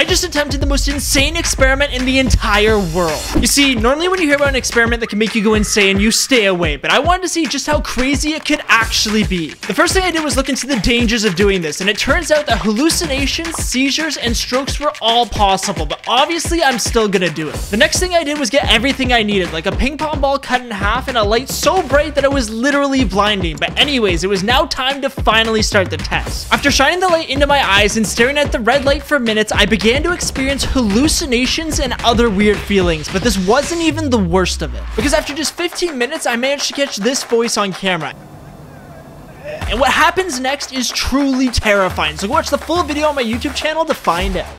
I just attempted the most insane experiment in the entire world. You see, normally when you hear about an experiment that can make you go insane, you stay away, but I wanted to see just how crazy it could actually be. The first thing I did was look into the dangers of doing this, and it turns out that hallucinations, seizures, and strokes were all possible, but obviously I'm still gonna do it. The next thing I did was get everything I needed, like a ping pong ball cut in half and a light so bright that it was literally blinding. But anyways, it was now time to finally start the test. After shining the light into my eyes and staring at the red light for minutes, I began to experience hallucinations and other weird feelings, but this wasn't even the worst of it. Because after just 15 minutes, I managed to catch this voice on camera. And what happens next is truly terrifying, so watch the full video on my YouTube channel to find out.